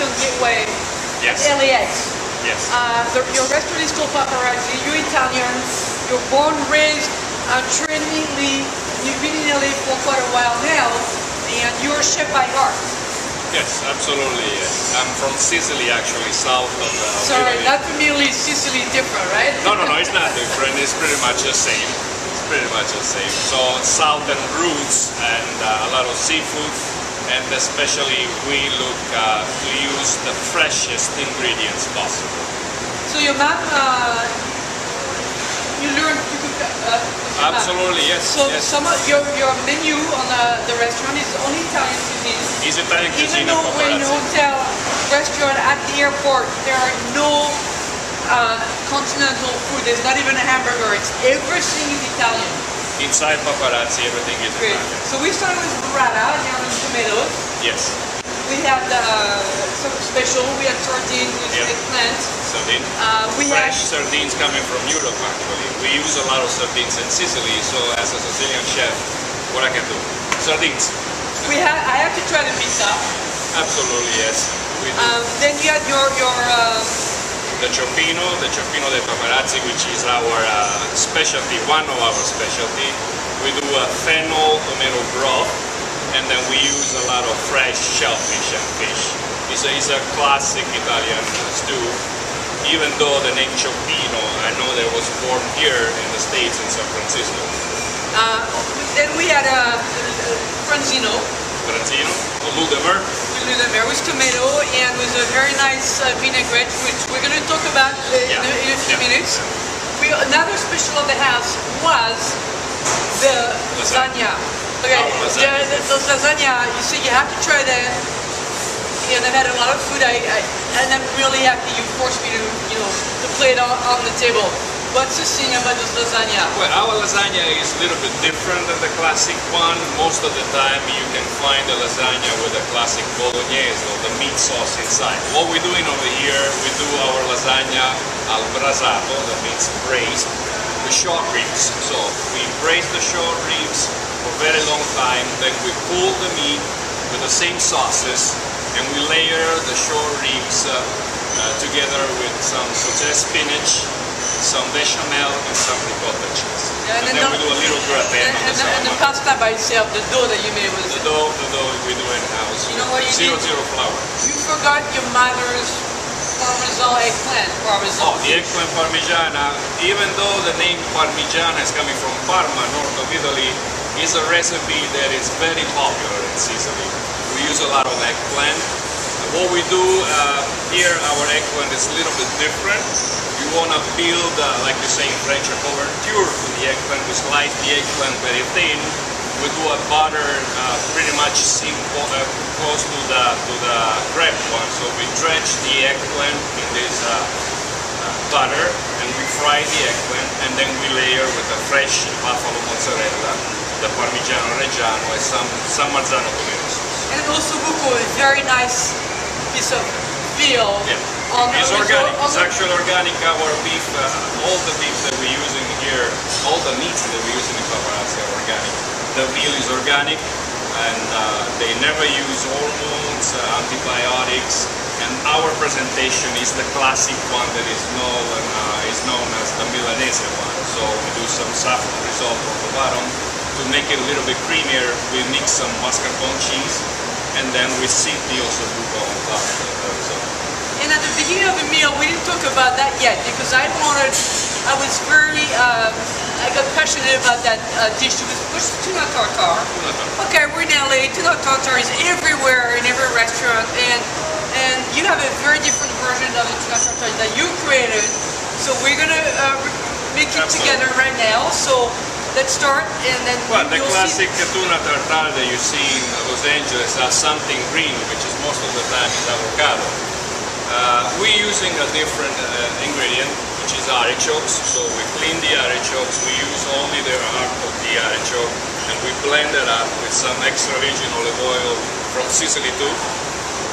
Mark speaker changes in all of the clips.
Speaker 1: Hampton Gateway,
Speaker 2: Yes.
Speaker 1: LAX.
Speaker 2: Yes.
Speaker 1: Uh, the, your restaurant is called Paparazzi. You're Italian. You're born, raised, uh, trained in Italy. You've been in LA for quite a while now, and you're a chef by heart.
Speaker 2: Yes, absolutely. Yes. I'm from Sicily, actually, south of. Uh,
Speaker 1: Sorry,
Speaker 2: Italy.
Speaker 1: not familiar. Sicily different, right?
Speaker 2: No, no, no. It's not different. It's pretty much the same. It's pretty much the same. So southern roots and uh, a lot of seafood, and especially we look uh, to use the freshest ingredients possible.
Speaker 1: So your mom, uh, you learned to cook. Uh.
Speaker 2: Absolutely, yes.
Speaker 1: So
Speaker 2: yes.
Speaker 1: some of your your menu on the, the restaurant is only Italian cuisine.
Speaker 2: Is Italian
Speaker 1: Even
Speaker 2: cuisine
Speaker 1: though we're in a hotel restaurant at the airport, there are no uh, continental food. There's not even a hamburger. It's everything is Italian.
Speaker 2: Inside paparazzi, everything is
Speaker 1: Great.
Speaker 2: Italian.
Speaker 1: So we started with burrata, now with tomatoes.
Speaker 2: Yes.
Speaker 1: We had uh, something special. We had sardines with
Speaker 2: Yeah.
Speaker 1: eggplant.
Speaker 2: Sardine.
Speaker 1: Uh, we
Speaker 2: Fresh sardines coming from Europe, actually. We use a lot of sardines in Sicily, so as a Sicilian chef, what I can do? Sardines.
Speaker 1: we had I have to try the pizza.
Speaker 2: Absolutely, yes.
Speaker 1: Um, then you had your your uh,
Speaker 2: the cioppino, the cioppino de paparazzi, which is our uh, specialty, one of our specialty. We do a fennel tomato broth, and then we use a lot of fresh shellfish and fish. It's a, it's a classic Italian stew. Even though the name cioppino, I know that was born here in the States in San Francisco.
Speaker 1: uh, then we had a uh, branzino.
Speaker 2: Branzino, Ludemer,
Speaker 1: We do them there with tomato and with a very nice uh, vinaigrette, which we're going to talk about uh, in, a, in a few
Speaker 2: Yeah.
Speaker 1: minutes. We, another special of the house was the lasagna. Okay,
Speaker 2: Oh, lasagna.
Speaker 1: The, the, the lasagna. You see, you have to try that. And I've had a lot of food, I, I, and I'm really happy you forced me to, you know, to play it on, on the table. What's the thing about this lasagna?
Speaker 2: Well, our lasagna is a little bit different than the classic one. Most of the time you can find the lasagna with the classic bolognese or the meat sauce inside. What we're doing over here, we do our lasagna al brasato, that means braised, with short ribs. So we braise the short ribs for a very long time, then we pull the meat with the same sauces, and we layer the short ribs uh, uh, together with some sauté spinach, some bechamel, and some ricotta cheese.
Speaker 1: Yeah,
Speaker 2: and,
Speaker 1: and
Speaker 2: then
Speaker 1: the-
Speaker 2: we do a little gratin
Speaker 1: And, and,
Speaker 2: the
Speaker 1: and the pasta by itself, the dough that you made was
Speaker 2: The dough, the dough we do in house.
Speaker 1: You know what you
Speaker 2: Zero
Speaker 1: did?
Speaker 2: zero flour.
Speaker 1: You forgot your mother's parmesan eggplant parmesan.
Speaker 2: Oh, the eggplant parmigiana, even though the name parmigiana is coming from Parma, north of Italy, is a recipe that is very popular in Sicily. We use a lot of eggplant. What we do uh, here, our eggplant is a little bit different. We want to build, uh, like you say in French, a couverture to the eggplant. We slice the eggplant very thin. We do a butter uh, pretty much simple, uh, close to the to the crepe one. So we dredge the eggplant in this uh, uh, butter and we fry the eggplant and then we layer with the fresh buffalo mozzarella, the Parmigiano Reggiano and some, some Marzano tomato sauce.
Speaker 1: And ossobuco, a very nice piece of veal.
Speaker 2: Yeah.
Speaker 1: On
Speaker 2: It's
Speaker 1: the-
Speaker 2: organic. It's
Speaker 1: the-
Speaker 2: actually organic. Our beef, uh, all the beef that we're using here, all the meats that we're using in paparazzi are organic. The veal is organic, and uh, they never use hormones, uh, antibiotics. And our presentation is the classic one that is known uh, is known as the Milanese one. So we do some saffron risotto on the bottom to make it a little bit creamier. We mix some mascarpone cheese, and then we seep the ossobuco on top risotto.
Speaker 1: And at the beginning of the meal, we didn't talk about that yet because I wanted, I was very, uh, I got passionate about that uh, dish. It was which is tuna tartare. Okay, we're in LA. Tuna tartare is everywhere in every restaurant, and and you have a very different version of the tuna tartare that you created. So we're gonna uh, re- make it
Speaker 2: Absolutely.
Speaker 1: together right now. So let's start, and then
Speaker 2: Well, the classic tuna tartare that you see in Los Angeles has something green, which is most of the time is avocado. Uh, we're using a different uh, ingredient, which is artichokes. So we clean the artichokes, we use only the heart of the artichoke, and we blend it up with some extra virgin olive oil from Sicily too,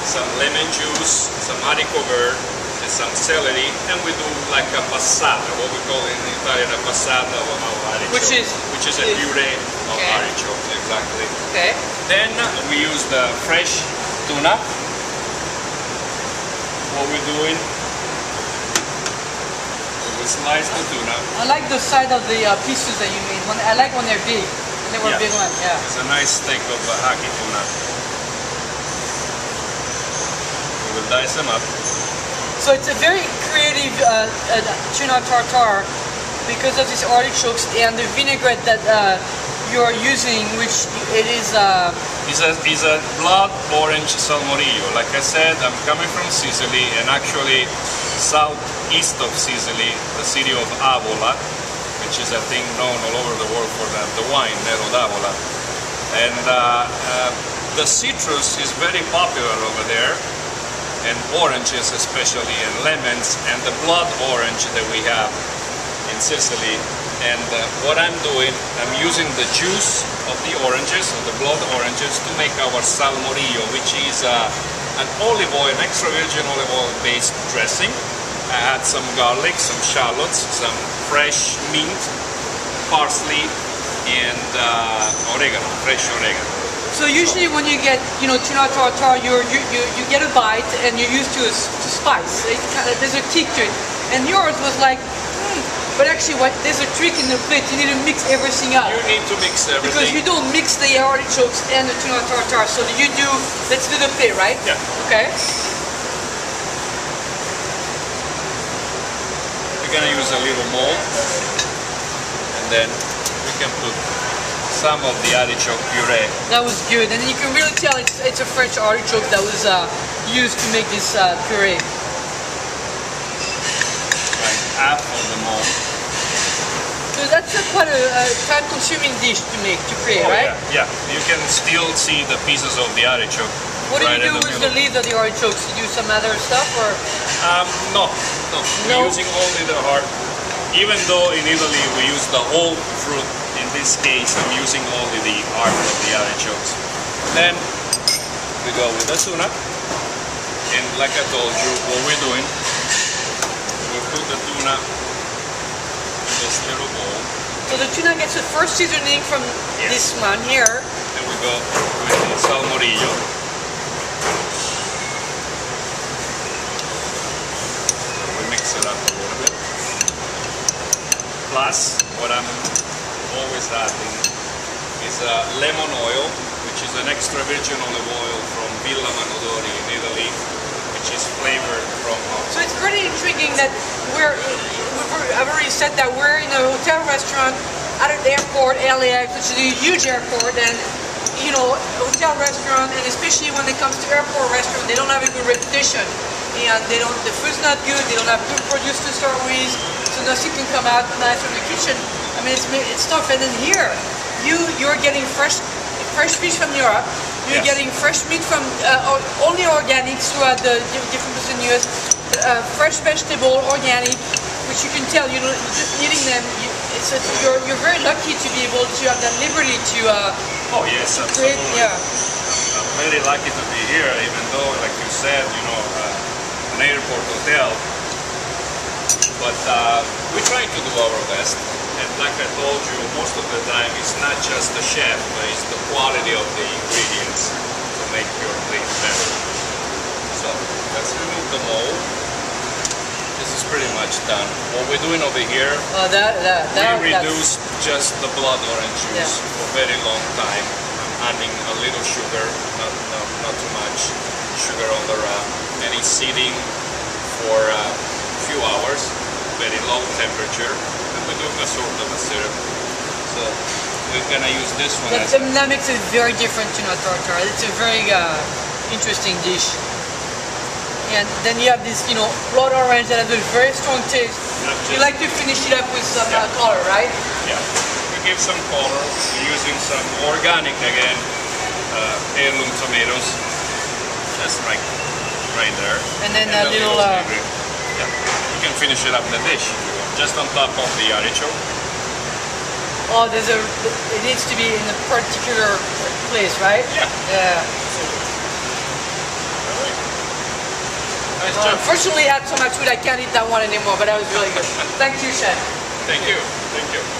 Speaker 2: some lemon juice, some haricot verde, and some celery, and we do like a passata, what we call in Italian a passata of artichoke.
Speaker 1: Which is-
Speaker 2: which is a puree of
Speaker 1: Okay.
Speaker 2: artichoke, exactly.
Speaker 1: Okay.
Speaker 2: Then we use the fresh tuna. what we're doing. We slice the tuna.
Speaker 1: I like the side of the uh, pieces that you made. When, I like when they're big. When they were
Speaker 2: Yeah.
Speaker 1: big ones, yeah.
Speaker 2: It's a nice steak of uh, ahi tuna. We will dice them up.
Speaker 1: So it's a very creative uh, uh, tuna tartare because of these artichokes and the vinaigrette that uh, you're using, which it is. Uh,
Speaker 2: It's a, it's a blood orange salmorillo. Like I said, I'm coming from Sicily and actually southeast of Sicily, the city of Avola, which is a thing known all over the world for the, the wine, Nero d'Avola. And uh, uh, the citrus is very popular over there, and oranges especially, and lemons, and the blood orange that we have in Sicily. And uh, what I'm doing, I'm using the juice of the oranges, of the blood oranges, to make our salmorillo, which is uh, an olive oil, an extra virgin olive oil based dressing. I add some garlic, some shallots, some fresh mint, parsley, and uh, oregano, fresh oregano.
Speaker 1: so usually when you get, you know, tuna you you you get a bite and you're used to a, to spice. It there's a kick to it. And yours was like. But actually, what there's a trick in the plate. You need to mix everything up.
Speaker 2: You need to mix everything.
Speaker 1: Because you don't mix the artichokes and the tuna tartare, so you do. Let's do the plate, right?
Speaker 2: Yeah.
Speaker 1: Okay.
Speaker 2: We're gonna use a little mold, and then we can put some of the artichoke puree.
Speaker 1: That was good, and you can really tell it's it's a French artichoke that was uh, used to make this uh, puree.
Speaker 2: like half of the mold.
Speaker 1: So that's a, quite a, a time-consuming dish to make to create,
Speaker 2: Oh,
Speaker 1: right?
Speaker 2: yeah, yeah. You can still see the pieces of the artichoke.
Speaker 1: What do you do
Speaker 2: in
Speaker 1: with
Speaker 2: middle.
Speaker 1: the leaves of the artichokes? You do some other stuff, or
Speaker 2: Um, no, no.
Speaker 1: No?
Speaker 2: We're using only the heart. Even though in Italy we use the whole fruit, in this case I'm using only the heart of the artichokes. Then we go with the tuna. And like I told you, what we're doing, we put the tuna in this little bowl.
Speaker 1: So the tuna gets the first seasoning from
Speaker 2: Yes.
Speaker 1: this one here.
Speaker 2: Then we go with the salmorillo. We mix it up a little bit. Plus, what I'm always adding is uh, lemon oil, which is an extra virgin olive oil from Villa Manodori in Italy, which is flavored from
Speaker 1: So it's pretty intriguing that we're, we've, I've already said that we're in a hotel restaurant at an airport, LAX, which is a huge airport, and you know, hotel restaurant, and especially when it comes to airport restaurant, they don't have a good reputation, and they don't, the food's not good, they don't have good produce to start with, so nothing can come out nice from the kitchen. I mean, it's it's tough. And then here, you you're getting fresh fresh fish from Europe. You're
Speaker 2: Yes.
Speaker 1: getting fresh meat from uh, only organic throughout the different places in the US. Uh, fresh vegetable, organic, which you can tell. You know, just eating them. You, it's, it's you're you're very lucky to be able to have that liberty to uh,
Speaker 2: Oh yes,
Speaker 1: create.
Speaker 2: absolutely.
Speaker 1: Yeah.
Speaker 2: I'm very lucky to be here, even though, like you said, you know, uh, an airport hotel. But uh, we try to do our best. And like I told you, most of the time it's not just the chef, but it's the quality of the ingredients to make your plate better. So let's remove the mold. This is pretty much done. What we're doing over here,
Speaker 1: Uh, that that that.
Speaker 2: we
Speaker 1: that's-
Speaker 2: reduce just the blood orange juice
Speaker 1: Yeah.
Speaker 2: for a very long time. I'm adding a little sugar, not, not, not too much sugar on the rum, and it's sitting for uh, a few hours, very low temperature, and we're doing a sort of a syrup. So we're gonna use this one
Speaker 1: That, that makes it very different tuna tartare. It's a very uh, interesting dish. And then you have this, you know, blood orange that has a very strong taste. You like to finish it up with some uh, color, right?
Speaker 2: Yeah. We give some color. We're using some organic again, uh, heirloom tomatoes, just like right there.
Speaker 1: And then a little, uh.
Speaker 2: Yeah. You can finish it up in the dish, if you want, just on top of the artichoke.
Speaker 1: Oh, there's a. It needs to be in a particular place, right?
Speaker 2: Yeah.
Speaker 1: Yeah.
Speaker 2: Nice job.
Speaker 1: unfortunately, I had so much food I can't eat that one anymore, but that was really good. Thank you, chef.
Speaker 2: Thank you. Thank you.